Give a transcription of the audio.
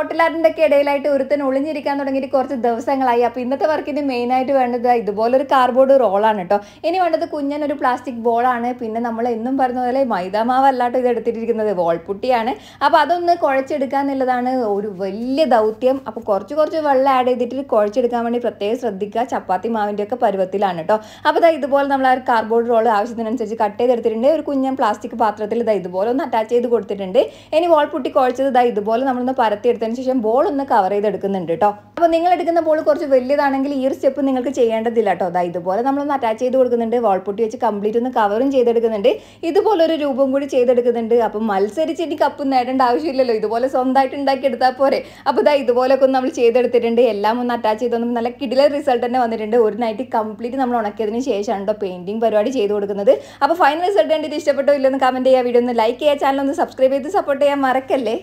ഒക്കെ ഇടയിലായിട്ട് ഒരുത്തൻ ഒളിഞ്ഞിരിക്കാൻ തുടങ്ങിയിട്ട് കുറച്ച് ദിവസങ്ങളായി. അപ്പോൾ ഇന്നത്തെ വർക്കിന് മെയിനായിട്ട് വേണ്ടത് ഇതുപോലൊരു കാർഡ്ബോർഡ് റോളാണ് കേട്ടോ ഇനി വേണ്ടത് കുഞ്ഞനൊരു പ്ലാസ്റ്റിക് ബോളാണ് പിന്നെ നമ്മൾ എന്നും പറഞ്ഞ പോലെ മൈദാമാവല്ലാട്ടോ ഇത് എടുത്തിരിക്കുന്നത് വോൾപുട്ടിയാണ്. അപ്പോൾ അതൊന്ന് കുഴച്ചെടുക്കുക എന്നുള്ളതാണ് ഒരു വലിയ ദൗത്യം. അപ്പോൾ കുറച്ച് കുറച്ച് വെള്ളം ആഡ് ചെയ്തിട്ട് കുഴച്ചെടുക്കാൻ വേണ്ടി പ്രത്യേകം ശ്രദ്ധിക്കുക. ചപ്പാത്തി മാവിന്റെ ഒക്കെ പരുവത്തിലാണ് കേട്ടോ അപ്പോൾ ഇതാ ഇതുപോലെ നമ്മൾ ആ ഒരു കാർഡ്ബോർഡ് റോൾ ആവശ്യത്തിനനുസരിച്ച് കട്ട് ചെയ്ത് ചെയ്തെടുത്തിട്ടുണ്ട് ഒരു കുഞ്ഞൻ പ്ലാസ്റ്റിക് പാത്രത്തിൽ ഇതാ ഇതുപോലെ ഒന്ന് അറ്റാച്ച് ചെയ്ത് കൊടുത്തിട്ടുണ്ട്. ഇനി വോൾപുട്ടി കുഴച്ചത് ഇതാ ഇതുപോലെ നമ്മളൊന്ന് പരത്തിയെടുത്തതിന് ശേഷം ബോൾ ഒന്ന് കവർ ചെയ്തെടുക്കുന്നുണ്ട് കേട്ടോ അപ്പോൾ നിങ്ങൾ എടുക്കുന്ന ബോൾ കുറച്ച് വലിയതാണെങ്കിൽ ഈ ഒരു സ്റ്റെപ്പ് നിങ്ങൾക്ക് ചെയ്യേണ്ടതില്ല കേട്ടോ അതാ ഇതുപോലെ നമ്മളൊന്ന് അറ്റാച്ച് ചെയ്ത് കൊടുക്കുന്നുണ്ട് വാൾപൊട്ടി പുട്ടി വെച്ച് കംപ്ലീറ്റ് ഒന്ന് കവറും ചെയ്തെടുക്കുന്നുണ്ട്. ഇതുപോലെ ഒരു രൂപം കൂടി ചെയ്തെടുക്കുന്നുണ്ട്. അപ്പം മത്സരിച്ച് ഇനി കപ്പ് നേടേണ്ട ആവശ്യമില്ലല്ലോ. ഇതുപോലെ സ്വന്തമായിട്ട് ഉണ്ടാക്കി എടുത്താൽ പോരെ. അപ്പോൾ ഇതാ ഇതുപോലൊക്കെ ഒന്ന് നമ്മൾ ചെയ്തെടുത്തിട്ടുണ്ട്. എല്ലാം ഒന്ന് അറ്റാച്ച് ചെയ്തൊന്നും നല്ല കിടില റിസൾട്ട് തന്നെ വന്നിട്ടുണ്ട്. ഒരു നൈറ്റ് കംപ്ലീറ്റ് നമ്മൾ ഉണക്കിയതിന് ശേഷമാണ് കേട്ടോ പെയിന്റിംഗ് പരിപാടി ചെയ്ത് കൊടുക്കുന്നത്. അപ്പോൾ ഫൈനൽ റിസൾട്ട് കണ്ടിട്ട് ഇഷ്ടപ്പെട്ടോ ഇല്ലെന്ന് കമന്റ് ചെയ്യുക വീഡിയോ ഒന്ന് ലൈക്ക് ചെയ്യുക ചാനൽ ഒന്ന് സബ്സ്ക്രൈബ് ചെയ്ത് സപ്പോർട്ട് ചെയ്യാൻ മറക്കല്ലേ?